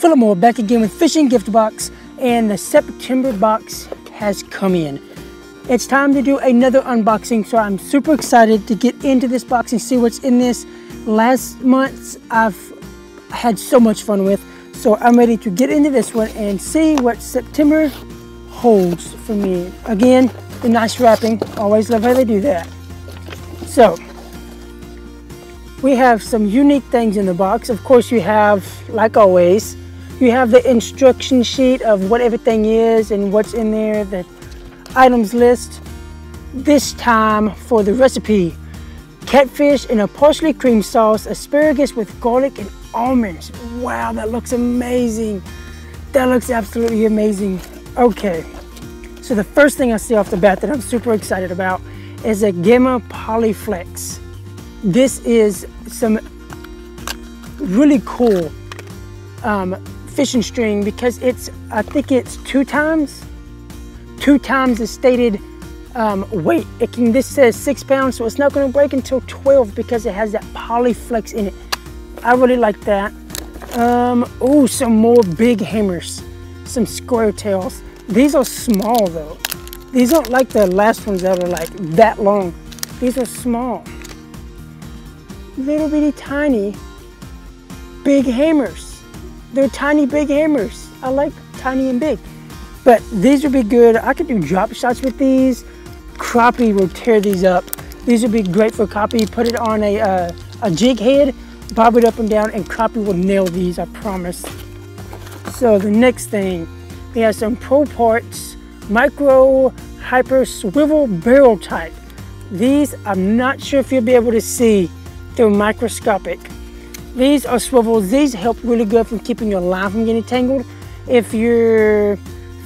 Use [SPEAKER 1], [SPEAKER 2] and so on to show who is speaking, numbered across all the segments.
[SPEAKER 1] Fillmore back again with Fishing Gift Box and the September box has come in. It's time to do another unboxing so I'm super excited to get into this box and see what's in this. Last month I've had so much fun with so I'm ready to get into this one and see what September holds for me. Again, the nice wrapping, always love how they do that. So we have some unique things in the box. Of course, you have, like always, you have the instruction sheet of what everything is and what's in there, the items list. This time for the recipe, catfish in a parsley cream sauce, asparagus with garlic and almonds. Wow, that looks amazing. That looks absolutely amazing. Okay, so the first thing I see off the bat that I'm super excited about is a Gamma Polyflex. This is some really cool um, fishing string because it's, I think it's two times, two times the stated um, weight. It can, this says six pounds, so it's not gonna break until 12 because it has that polyflex in it. I really like that. Um, oh, some more big hammers, some square tails. These are small though. These aren't like the last ones that are like that long. These are small little bitty tiny big hammers. They're tiny big hammers. I like tiny and big. But these would be good. I could do drop shots with these. Crappie will tear these up. These would be great for crappie. Put it on a, uh, a jig head, bob it up and down, and crappie will nail these, I promise. So the next thing, we have some Pro Parts Micro Hyper Swivel Barrel Type. These, I'm not sure if you'll be able to see, they're microscopic. These are swivels. These help really good from keeping your line from getting tangled. If you're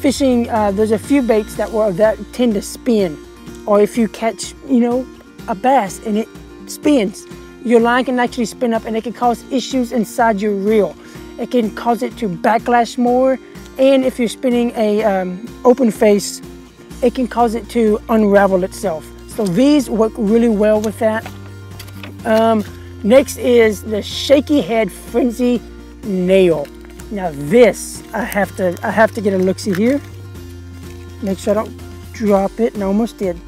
[SPEAKER 1] fishing, uh, there's a few baits that will that tend to spin. Or if you catch, you know, a bass and it spins, your line can actually spin up and it can cause issues inside your reel. It can cause it to backlash more. And if you're spinning a um, open face, it can cause it to unravel itself. So these work really well with that. Um, next is the Shaky Head Frenzy Nail. Now this, I have to, I have to get a look-see here. Make sure I don't drop it, and I almost did.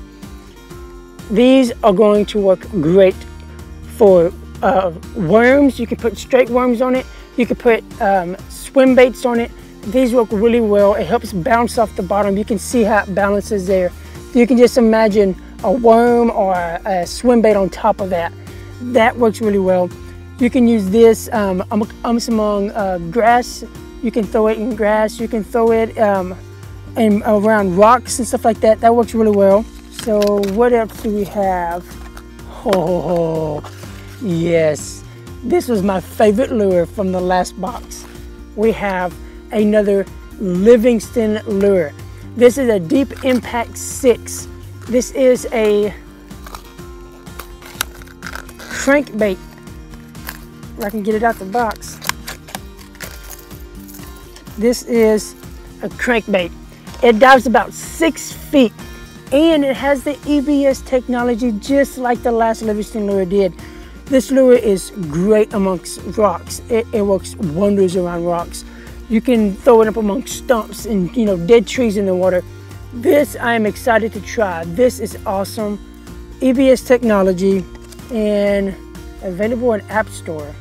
[SPEAKER 1] These are going to work great for uh, worms. You can put straight worms on it. You can put um, swim baits on it. These work really well. It helps bounce off the bottom. You can see how it balances there. You can just imagine a worm or a, a swim bait on top of that. That works really well. You can use this um, among uh, grass. You can throw it in grass. You can throw it um, in, around rocks and stuff like that. That works really well. So what else do we have? Oh, yes. This was my favorite lure from the last box. We have another Livingston lure. This is a Deep Impact 6. This is a crankbait. I can get it out the box. This is a crankbait. It dives about six feet and it has the EBS technology just like the last Livingston lure did. This lure is great amongst rocks. It, it works wonders around rocks. You can throw it up amongst stumps and you know dead trees in the water. This I am excited to try. This is awesome. EBS technology and available in App Store.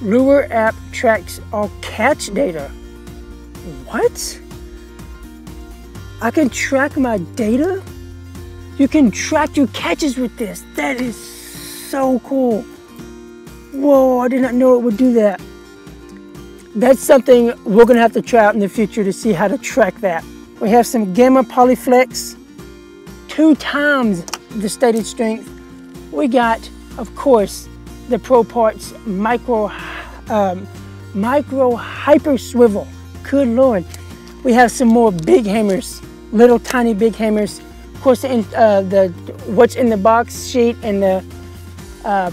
[SPEAKER 1] Lure app tracks all catch data. What? I can track my data? You can track your catches with this. That is so cool. Whoa, I did not know it would do that. That's something we're gonna have to try out in the future to see how to track that. We have some Gamma Polyflex, two times the stated strength. We got of course, the Pro Parts Micro, um, micro Hyper Swivel. Good Lord. We have some more big hammers, little tiny big hammers. Of course, in, uh, the what's in the box sheet and the uh,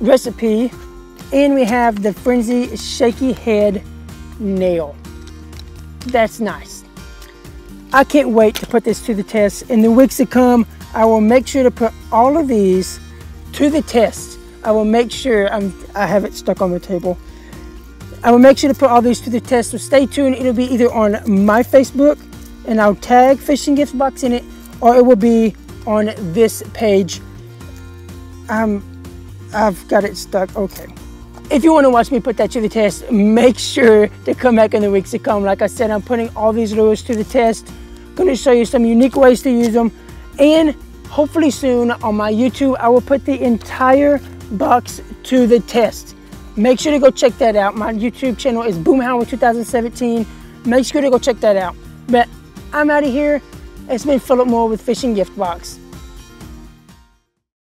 [SPEAKER 1] recipe. And we have the Frenzy Shaky Head Nail. That's nice. I can't wait to put this to the test. In the weeks to come, I will make sure to put all of these to the test. I will make sure I'm, I have it stuck on the table. I will make sure to put all these to the test, so stay tuned. It'll be either on my Facebook, and I'll tag Fishing Gift Box in it, or it will be on this page. Um, I've got it stuck, okay. If you want to watch me put that to the test, make sure to come back in the weeks to come. Like I said, I'm putting all these lures to the test. Going to show you some unique ways to use them. And hopefully soon on my YouTube, I will put the entire box to the test. Make sure to go check that out. My YouTube channel is Boomhauer 2017. Make sure to go check that out. But I'm out of here. It's been Philip Moore with Fishing Gift Box.